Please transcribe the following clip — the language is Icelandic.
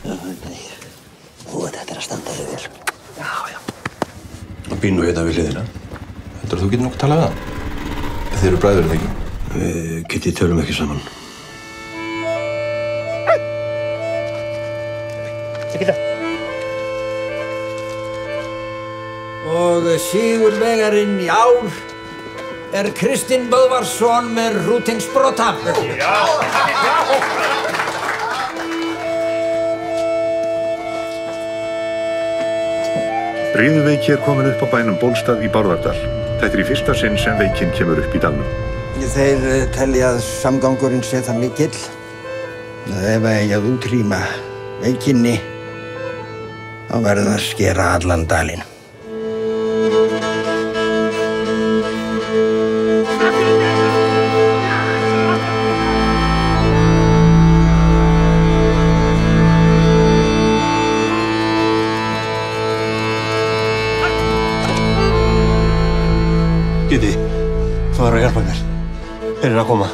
Nei, þú veit þetta er að standa þig vel. Já, já. Bínu heita hérna við liðina. Heldur þú getur nokkuð talað að það? Þið eru bræður þegar ekki? Eh, við getið tölum ekki saman. Sikita. Og sígur vegarinn í ár er Kristinn Böðvarsson með rútingsbrota. Já, já, já. Riðuveiki er komin upp á bænum Bólstað í Bárðardal. Þetta er í fyrsta sinn sem veikinn kemur upp í dalnum. Þeir eh, telja að samgangurinn sé það mikill að ef að ég að útrýma veikinni það að skera allan dalinn. Kitty, þú þarf að hjálpa mér. Þeir eru að koma.